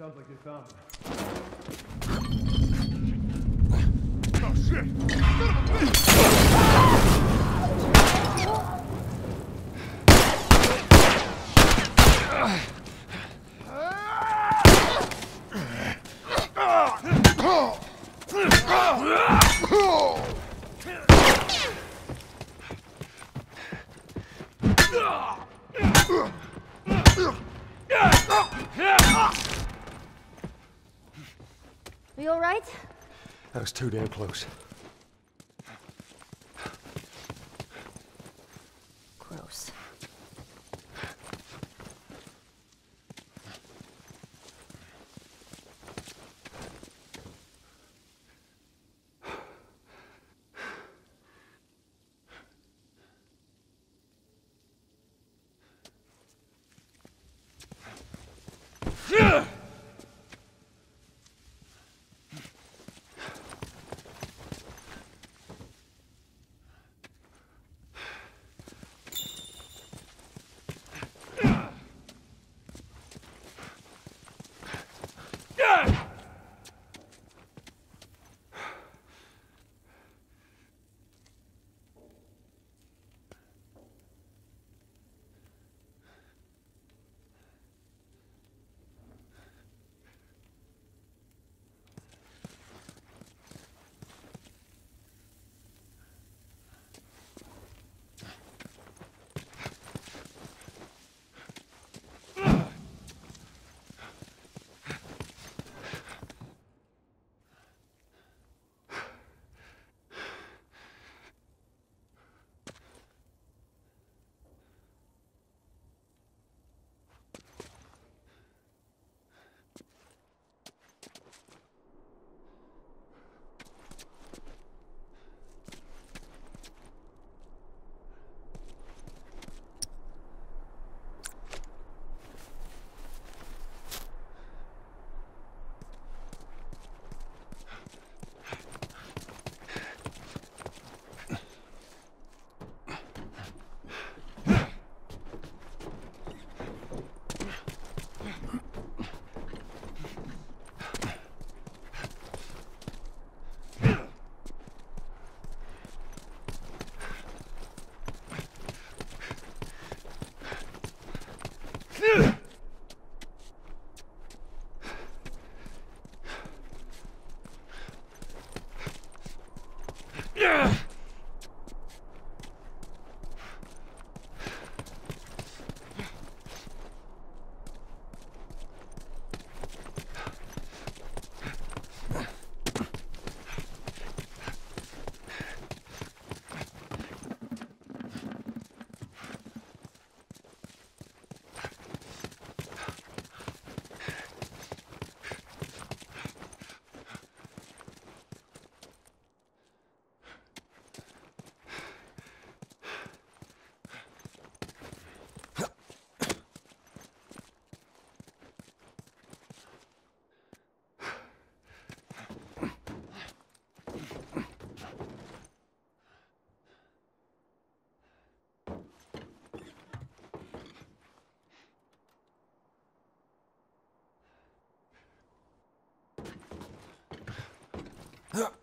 Sounds like you found him. Oh! Son you alright? That was too damn close. Gross. Yeah.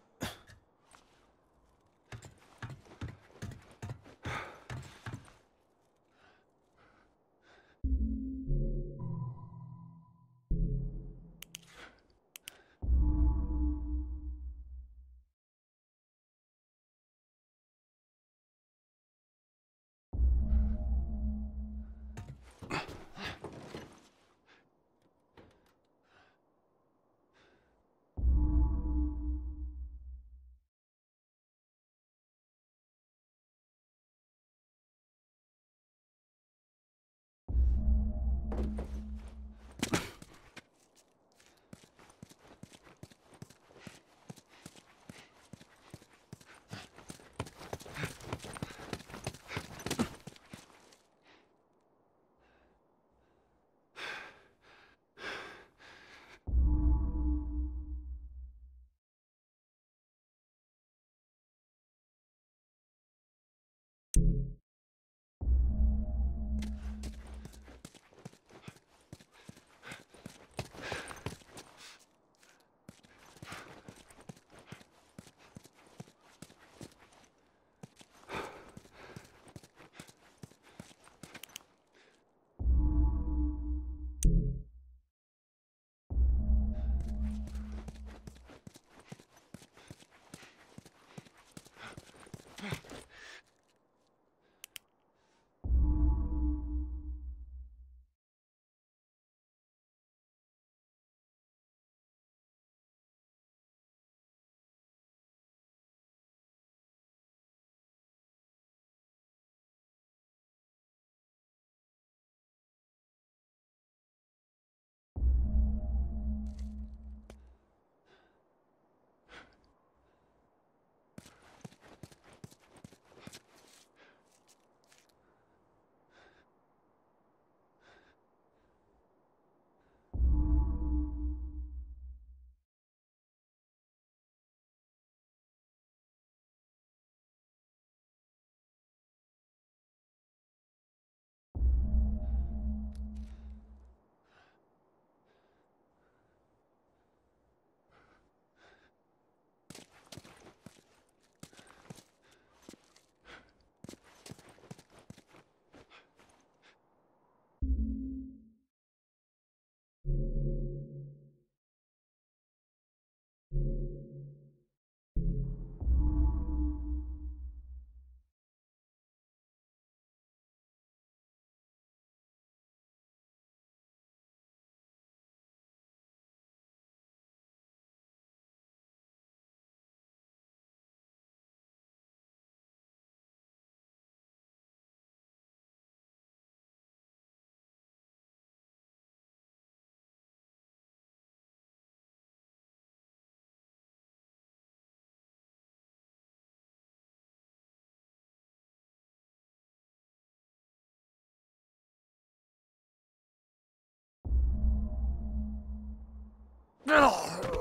Ugh.